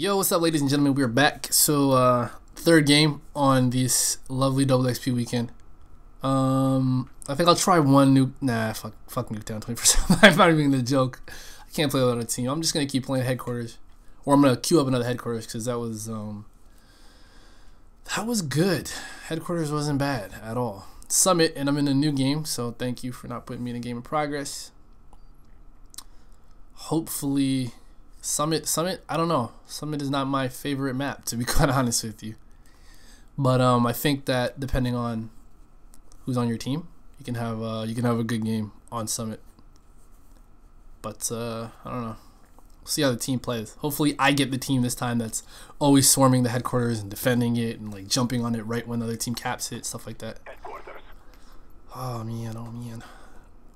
Yo, what's up, ladies and gentlemen? We're back. So, uh, third game on this lovely double XP weekend. Um, I think I'll try one nuke. Nah, fuck, fuck Nuketown 20%. I'm not even gonna joke. I can't play without a team. I'm just gonna keep playing headquarters, or I'm gonna queue up another headquarters because that was um, that was good. Headquarters wasn't bad at all. Summit, and I'm in a new game, so thank you for not putting me in a game in progress. Hopefully Summit, Summit, I don't know. Summit is not my favorite map, to be quite honest with you. But um, I think that depending on who's on your team, you can have uh, you can have a good game on Summit. But uh, I don't know. We'll see how the team plays. Hopefully, I get the team this time that's always swarming the headquarters and defending it and like jumping on it right when the other team caps it, stuff like that. Oh man, oh man.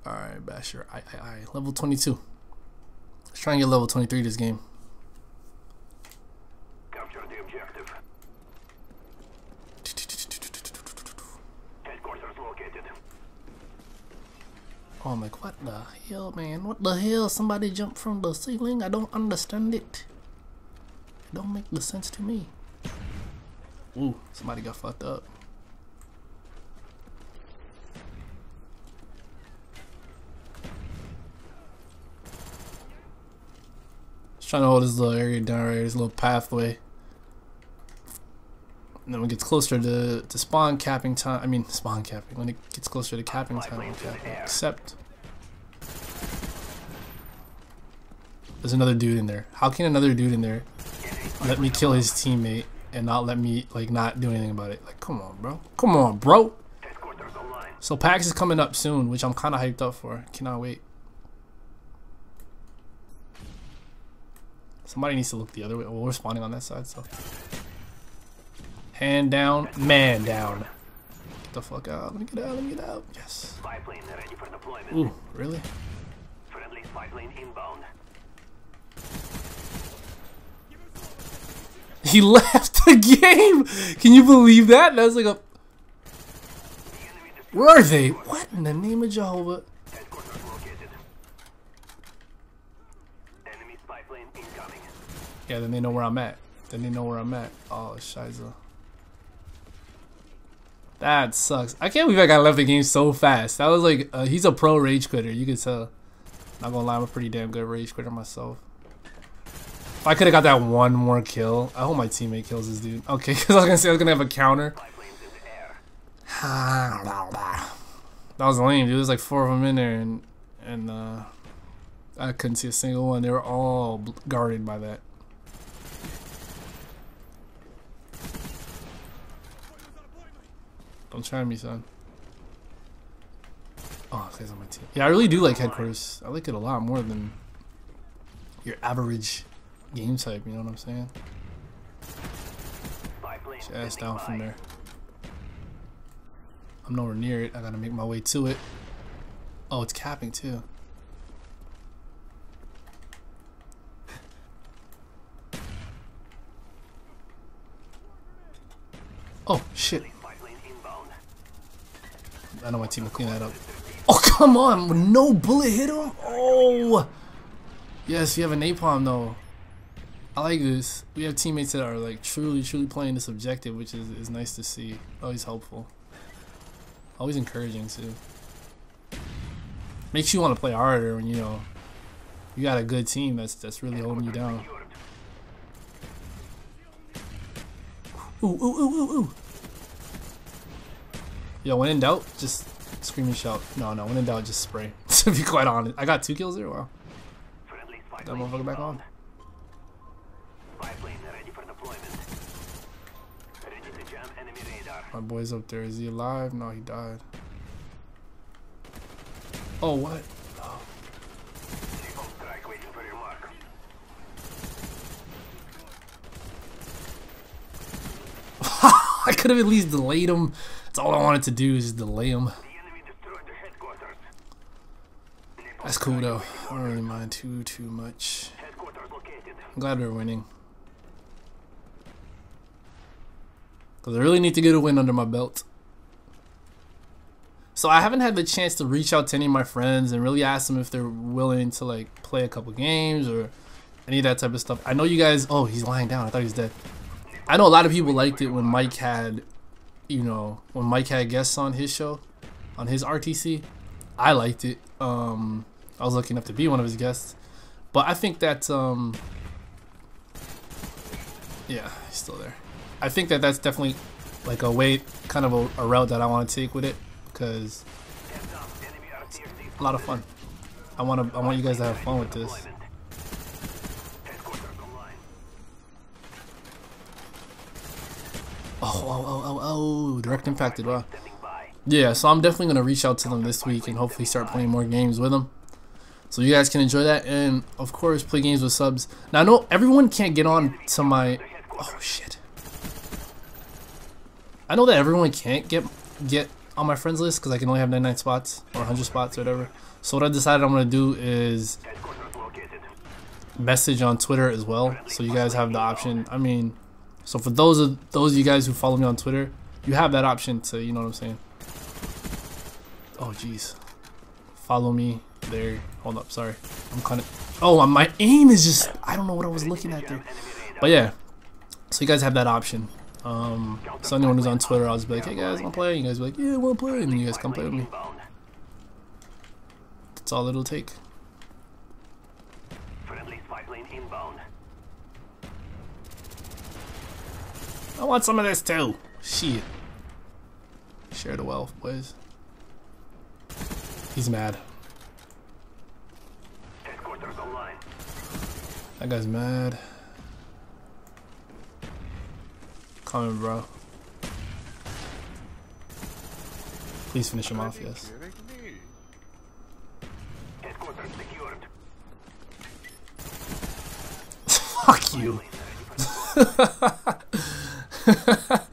All right, Basher. I, I, I. Level 22. Let's try and get level 23 this game. Capture the objective. Headquarters located. Oh, I'm what the hell, man? What the hell? Somebody jumped from the ceiling? I don't understand it. It don't make the sense to me. Ooh, somebody got fucked up. Trying to hold this little area down right here, this little pathway. And then when it gets closer to, to spawn capping time, I mean spawn capping, when it gets closer to capping time, I'll cap. Except, there's another dude in there. How can another dude in there let me kill his teammate and not let me, like, not do anything about it? Like, come on, bro. Come on, bro. So PAX is coming up soon, which I'm kind of hyped up for. Cannot wait. Somebody needs to look the other way. Well, we're spawning on that side, so. Hand down, man down. Get the fuck out. Let me get out. Let me get out. Yes. Spy plane ready for deployment. Ooh, really? Friendly spy plane inbound. He left the game. Can you believe that? That's like a. Where are they? What in the name of Jehovah? headquarters located. Enemy spy plane incoming. Yeah, then they know where I'm at. Then they know where I'm at. Oh, shiza. That sucks. I can't believe I got left the game so fast. That was like, uh, he's a pro rage quitter. You can tell. Not gonna lie, I'm a pretty damn good rage quitter myself. If I could have got that one more kill, I hope my teammate kills this dude. Okay, because I was gonna say I was gonna have a counter. That was lame, dude. There's like four of them in there, and and uh, I couldn't see a single one. They were all guarded by that. Don't try me, son. Oh, guy's on my team. Yeah, I really do like headquarters. I like it a lot more than your average game type. You know what I'm saying? Just ass down from there. I'm nowhere near it. I gotta make my way to it. Oh, it's capping too. Oh shit! I know my team will clean that up. Oh come on! No bullet hit him. Oh, yes, you have a napalm though. I like this. We have teammates that are like truly, truly playing this objective, which is is nice to see. Always helpful. Always encouraging too. Makes you want to play harder when you know you got a good team that's that's really holding you down. Ooh, ooh, ooh, ooh, ooh. Yo, when in doubt, just scream and shout. No, no, when in doubt, just spray. to be quite honest, I got two kills there. Wow, that motherfucker back on. My boy's up there. Is he alive? No, he died. Oh, what? Mark. I could have at least delayed him. That's all I wanted to do is delay him. That's cool though. I don't really mind too too much. I'm glad we're winning. Cause I really need to get a win under my belt. So I haven't had the chance to reach out to any of my friends and really ask them if they're willing to like play a couple games or any of that type of stuff. I know you guys. Oh, he's lying down. I thought he was dead. I know a lot of people liked it when Mike had, you know, when Mike had guests on his show, on his RTC. I liked it. Um, I was lucky enough to be one of his guests, but I think that um, yeah, he's still there. I think that that's definitely like a way, kind of a, a route that I want to take with it, because a lot of fun. I want to, I want you guys to have fun with this. deployment. Headquarters online. Oh, oh, oh, oh, oh, direct impacted. Wow. Yeah, so I'm definitely gonna reach out to them this week and hopefully start playing more games with them. So you guys can enjoy that, and of course play games with subs. Now I know everyone can't get on to my. Oh shit. I know that everyone can't get get on my friends list because I can only have 99 spots or 100 spots or whatever. So what I decided I'm gonna do is message on Twitter as well, so you guys have the option. I mean, so for those of those of you guys who follow me on Twitter, you have that option to, you know what I'm saying. Oh jeez, follow me there. Hold up, sorry, I'm kind of. Oh, my aim is just. I don't know what I was looking at there, but yeah. So you guys have that option. Um, so anyone who's on Twitter, I'll just be like, hey guys, wanna play? You guys be like, yeah, wanna play? And then you guys come play with me. That's all it'll take. Friendly spy plane inbound. I want some of this too. Shit. Share the wealth, boys. He's mad. That guy's mad. Coming, bro. Please finish him off, yes. Fuck you.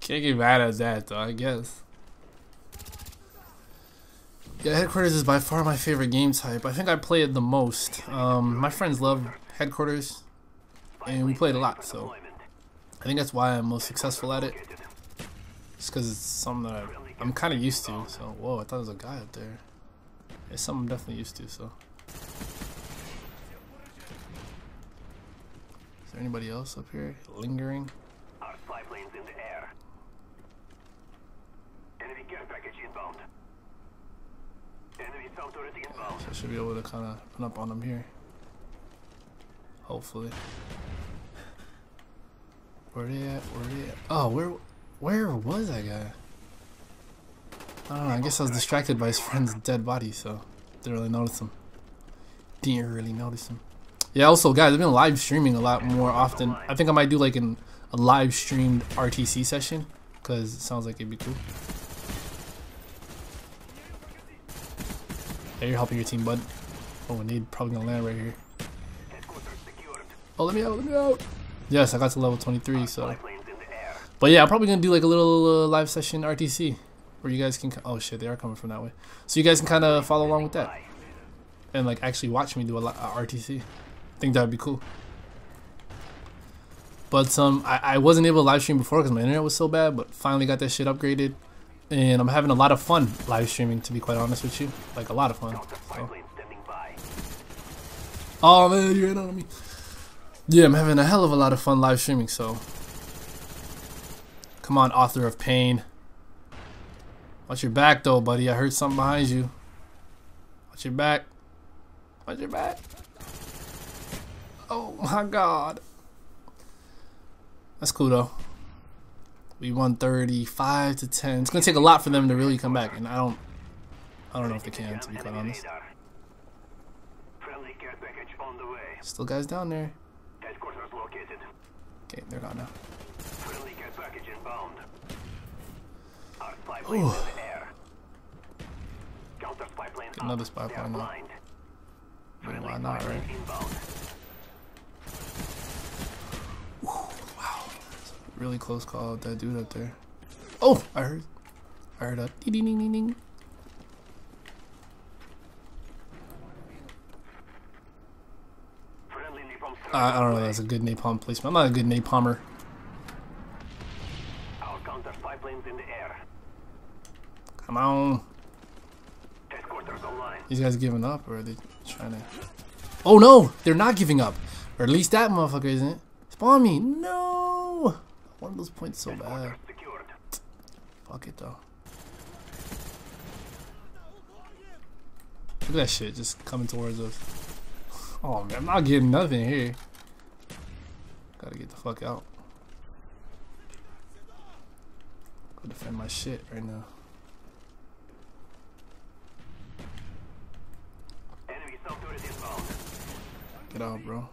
Can't get mad at that though, I guess. Yeah, Headquarters is by far my favorite game type. I think I play it the most. Um, my friends love Headquarters, and we played a lot, so I think that's why I'm most successful at it. Just because it's something that I, I'm kind of used to. So, whoa, I thought there was a guy up there. It's something I'm definitely used to, so. There anybody else up here lingering? Our spy planes in the air. Enemy care package inbound. Enemy SAM turret inbound. So I should be able to kind of run up on them here. Hopefully. Where they at? Where they at? Oh, where, where was that guy? I don't know. I guess I was distracted by his friend's dead body, so didn't really notice him. Didn't really notice him. Yeah. Also, guys, I've been live streaming a lot more often. I think I might do like an, a live streamed RTC session because it sounds like it'd be cool. Yeah, you're helping your team, bud. Oh, and they probably gonna land right here. Oh, let me out, let me out. Yes, I got to level 23, so. But yeah, I'm probably gonna do like a little uh, live session RTC where you guys can. Oh shit, they are coming from that way. So you guys can kind of follow along with that and like actually watch me do a, a RTC. I think that would be cool. But um, I, I wasn't able to live stream before because my internet was so bad. But finally got that shit upgraded, and I'm having a lot of fun live streaming. To be quite honest with you, like a lot of fun. So. standing by. Oh man, you're in on me. Yeah, I'm having a hell of a lot of fun live streaming, so. Come on, author of pain. Watch your back though, buddy. I heard something behind you. Watch your back. Watch your back. Oh my god. That's cool though. We won 35 to 10. It's gonna take a lot for them to really come back, and I don't I don't know if they can, to be quite honest. radar. Friendly care package on the. Still guys down there. Okay, they're gone now. Friendly care package inbound. Our spy planes in the air. Counter spy plane Get another spy plane up. blind. Yeah, Friendly why not, right? Really close call with that dude up there. Oh, I heard. I heard a ding ding ding ding ding. Friendly napalm strike Uh, I don't know. That's a good napalm placement. I'm not a good napalmer. Our counter spy planes in the air. Come on. Headquarters online. These guys giving up, or are they trying to? Oh no, they're not giving up. Or at least that motherfucker isn't. Spawn me. No. One of those points so bad. Fuck it though. Look at that shit just coming towards us. Oh man, I'm not getting nothing here. Gotta get the fuck out. Go defend my shit right now. Enemy SAM turret inbound. Get out, bro.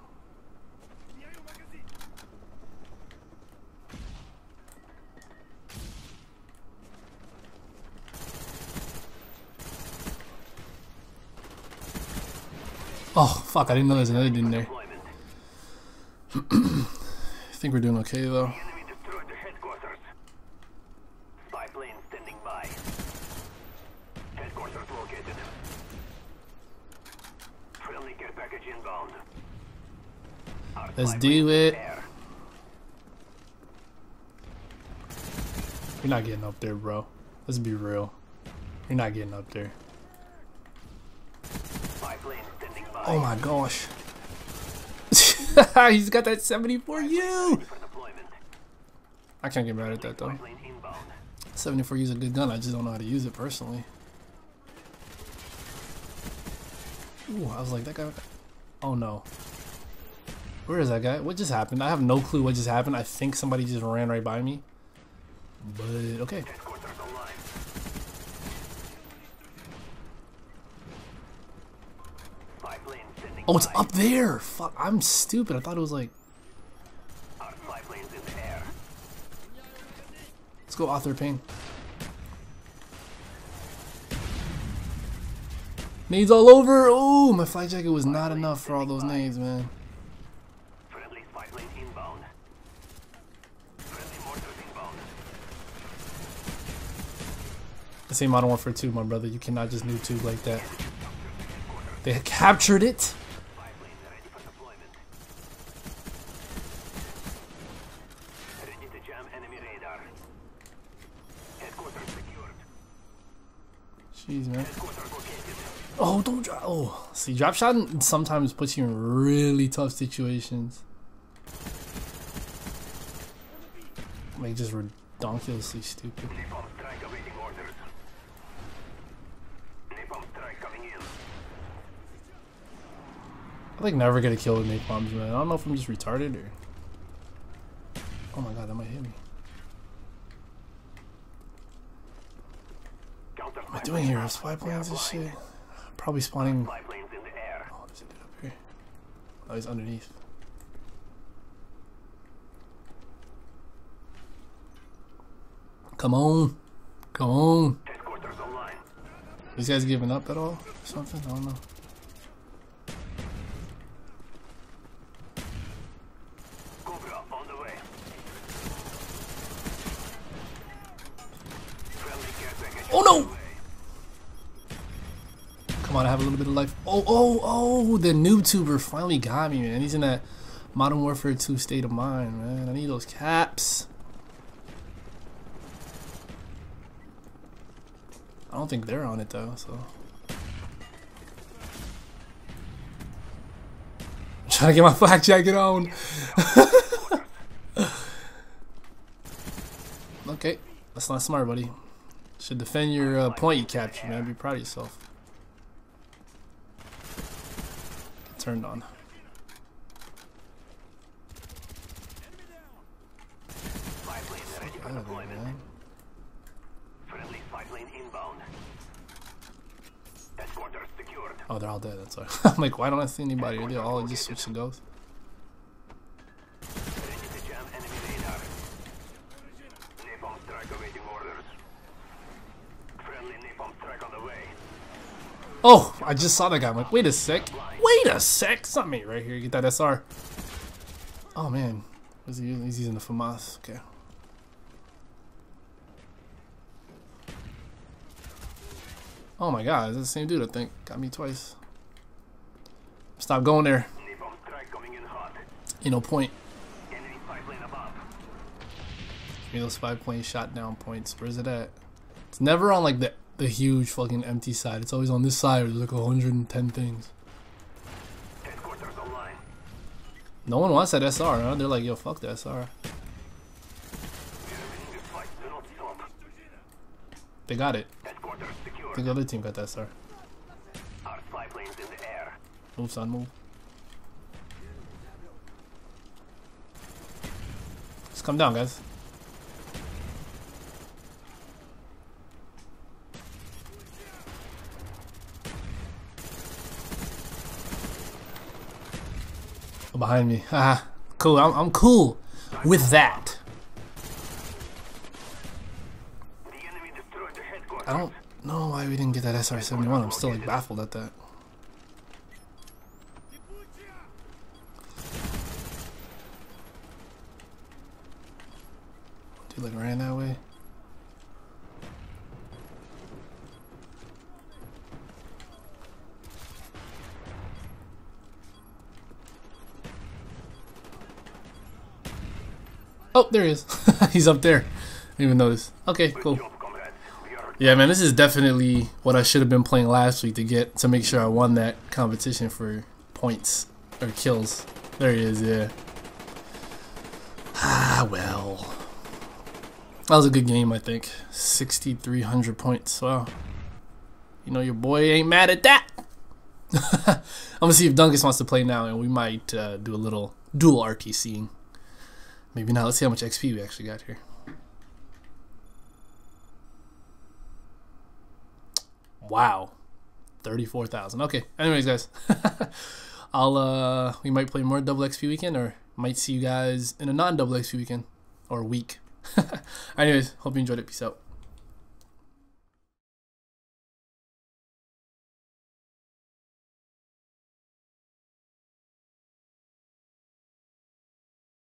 Oh, fuck, I didn't know there's another dude in there. I think we're doing okay, though. Let's do it. You're not getting up there, bro. Let's be real. You're not getting up there. Spy plane standing by. Oh my gosh. He's got that 74 U. For deployment. I can't get mad at that, though. Spy plane inbound. 74 is a good gun. I just don't know how to use it personally. Ooh, I was like, that guy. Oh no. Where is that guy? What just happened? I have no clue what just happened. I think somebody just ran right by me. But okay. Headquarters online. Spy plane standing Oh, it's up there. Fuck, I'm stupid. I thought it was like. Our spy planes in the air. Let's go, author pain. Nades all over. Oh, my flak jacket was not enough for all those nades, man. Friendly spy plane inbound. Friendly mortars inbound. The same Modern Warfare 2, my brother. You cannot just noob tube like that. They captured it. Spy plane ready for deployment. Ready to jam enemy radar. Headquarters secured. Jeez, man. Oh, don't drop. Oh, see, drop shot sometimes puts you in really tough situations. Like just ridiculously stupid. Napalm strike awaiting orders. Napalm strike coming in. I like never get a kill with napalms, man. I don't know if I'm just retarded or. Oh my god, that might hit me. Counter What am I doing here? Spy planes and shit. Probably spawning. Spy planes in the air. Oh, there's a dude up here. Oh, he's underneath. Come on. Come on. These guys giving up at all? Or something? I don't know. Cobra on the way. Friendly care package Oh, no! Come on, I have a little bit of life. Oh, oh, oh! The noob tuber finally got me, man. He's in that Modern Warfare 2 state of mind, man. I need those caps. I don't think they're on it, though, so. I'm trying to get my flak jacket on. okay, that's not smart, buddy. Should defend your uh, point you captured, man. Be proud of yourself. Get turned on. Spy plane ready for Out of there, man. Friendly spy plane inbound. Oh, they're all dead. That's why. I'm like, why don't I see anybody? They all just switch to ghost. Ready to jam enemy radar. Napalm strike awaiting orders. Friendly napalm strike on the way. Oh, I just saw that guy. I'm like, wait a sec. Wait a sec. Not me right here. Get that SR. Oh, man. What's he using? He's using the FAMAS. Okay. Oh my god, it's the same dude, I think. Got me twice. Stop going there. You know, point. Plane. Give me those five point shot down points. Where's it at? It's never on like the the huge fucking empty side. It's always on this side. There's like 110 things. No one wants that SR, huh? They're like, yo, fuck the SR. This fight do not stop. They got it. I think the other team got that SR. Our spy planes in the air. Move, son, move. Just come down, guys. Behind me. Ah, cool. I'm, I'm cool with that. The enemy destroyed the headquarters. I don't know why we didn't get that SR-71. I'm still like baffled at that. Dude, like ran that way. Oh, there he is. He's up there. I Didn't even notice. Okay, cool. Yeah, man, this is definitely what I should have been playing last week to get to make sure I won that competition for points or kills. There he is, yeah. Ah, well. That was a good game, I think. 6,300 points. Wow. You know, your boy ain't mad at that. I'm gonna see if Dunkus wants to play now, and we might uh, do a little dual RTCing. Maybe not. Let's see how much XP we actually got here. Wow. 34,000. Okay. Anyways, guys. I'll uh we might play more double XP weekend or might see you guys in a non double XP weekend or week. Anyways, hope you enjoyed it. Peace out.